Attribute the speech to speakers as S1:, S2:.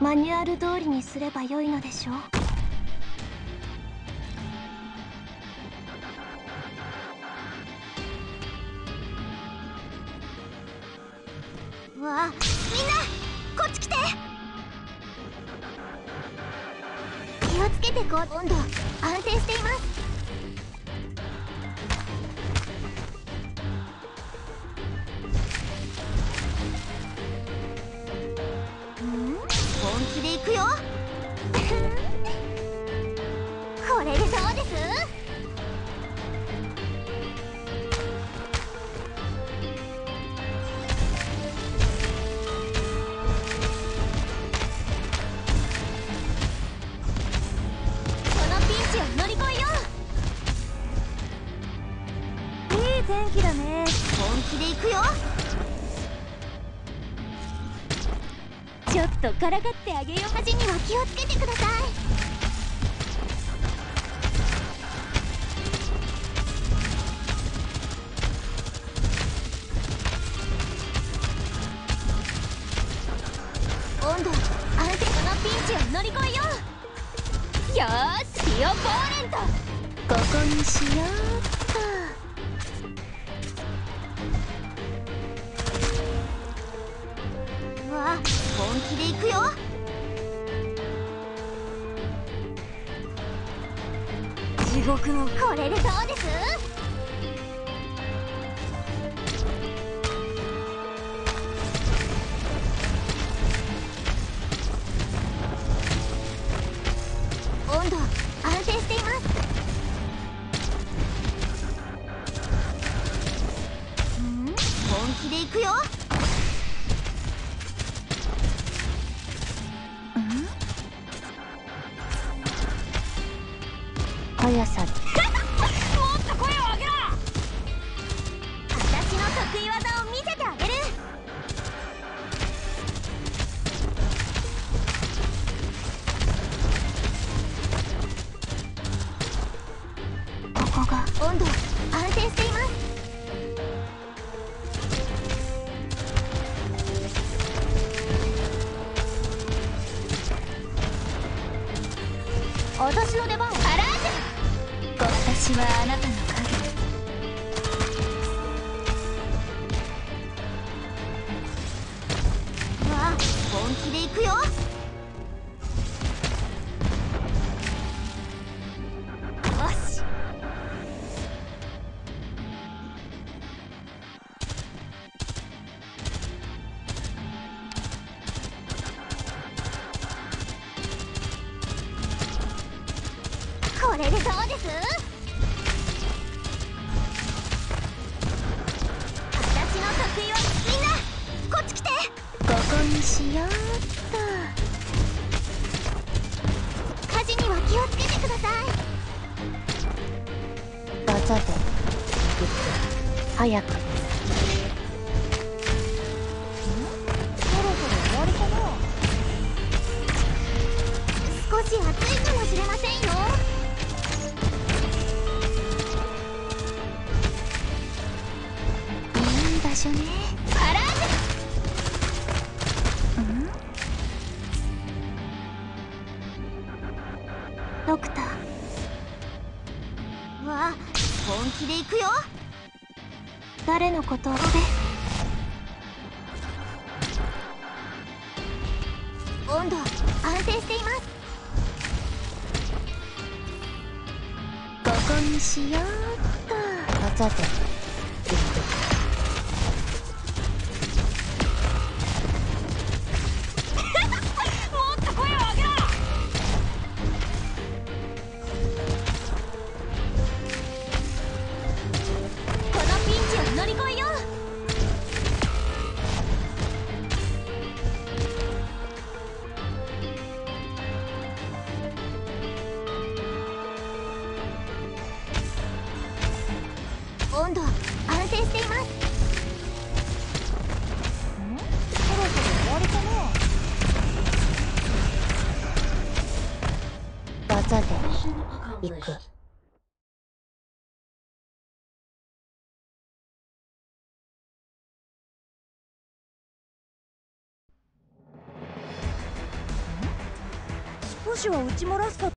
S1: マニュアル通りにすればよいのでしょ
S2: う。わあみんなこっち来て。気をつけてこう。温度安定しています。です。行くよちょっとからかってあげよう。端には気をつけてください温度安定このピンチを乗り越えようよーしピオポーレントここにしようっと。うわ本気で行くよ。地獄のこれでどうです？気で行くよ。
S1: 速さ。
S2: もっと声を上げろ。私の得意技を私の出番アラージ
S1: 私はあなたの
S2: れうです。私の得意はみんなこっち来て。
S1: ここにしようっ
S2: 火事には気をつけてください。
S1: 早く。
S2: そろそろ終わりかな。少し暑い
S1: 所ね。
S2: アラー
S1: うん？ドクター。
S2: わあ本気で行くよ。
S1: 誰のことで
S2: 温度安定しています。
S1: ここにしようっと。技で行
S2: 温度安定しています。そろそろ終わりかな？
S1: 技で行く。
S3: 少しは打ち漏らすか